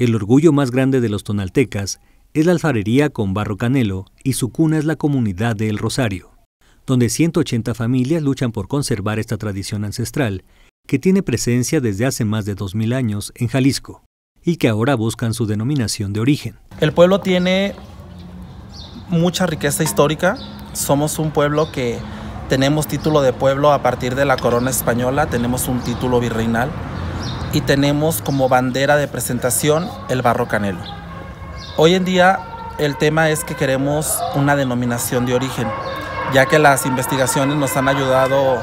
El orgullo más grande de los tonaltecas es la alfarería con barro canelo y su cuna es la comunidad de El Rosario, donde 180 familias luchan por conservar esta tradición ancestral que tiene presencia desde hace más de 2.000 años en Jalisco y que ahora buscan su denominación de origen. El pueblo tiene mucha riqueza histórica, somos un pueblo que tenemos título de pueblo a partir de la corona española, tenemos un título virreinal y tenemos como bandera de presentación el barro canelo. Hoy en día el tema es que queremos una denominación de origen, ya que las investigaciones nos han ayudado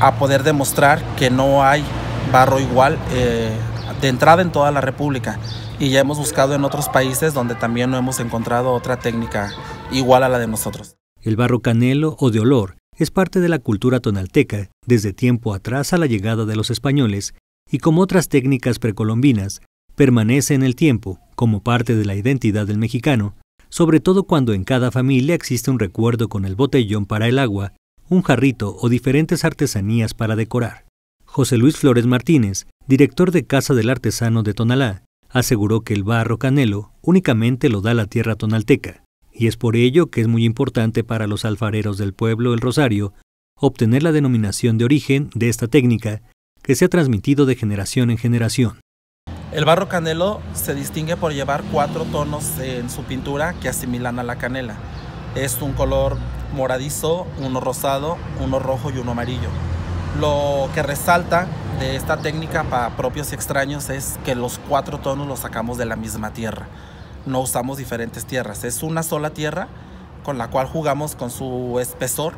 a poder demostrar que no hay barro igual eh, de entrada en toda la República y ya hemos buscado en otros países donde también no hemos encontrado otra técnica igual a la de nosotros. El barro canelo o de olor es parte de la cultura tonalteca desde tiempo atrás a la llegada de los españoles y como otras técnicas precolombinas permanece en el tiempo como parte de la identidad del mexicano, sobre todo cuando en cada familia existe un recuerdo con el botellón para el agua, un jarrito o diferentes artesanías para decorar. José Luis Flores Martínez, director de Casa del Artesano de Tonalá, aseguró que el barro canelo únicamente lo da la tierra tonalteca, y es por ello que es muy importante para los alfareros del pueblo El Rosario obtener la denominación de origen de esta técnica que se ha transmitido de generación en generación. El barro canelo se distingue por llevar cuatro tonos en su pintura que asimilan a la canela. Es un color moradizo, uno rosado, uno rojo y uno amarillo. Lo que resalta de esta técnica para propios y extraños es que los cuatro tonos los sacamos de la misma tierra. No usamos diferentes tierras, es una sola tierra con la cual jugamos con su espesor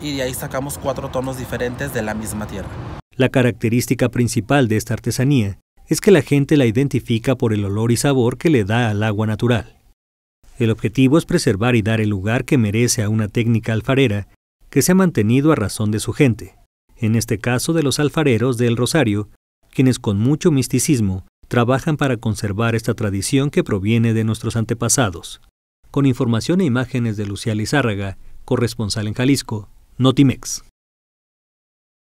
y de ahí sacamos cuatro tonos diferentes de la misma tierra. La característica principal de esta artesanía es que la gente la identifica por el olor y sabor que le da al agua natural. El objetivo es preservar y dar el lugar que merece a una técnica alfarera que se ha mantenido a razón de su gente, en este caso de los alfareros del Rosario, quienes con mucho misticismo trabajan para conservar esta tradición que proviene de nuestros antepasados. Con información e imágenes de Lucía Lizárraga, corresponsal en Jalisco, Notimex.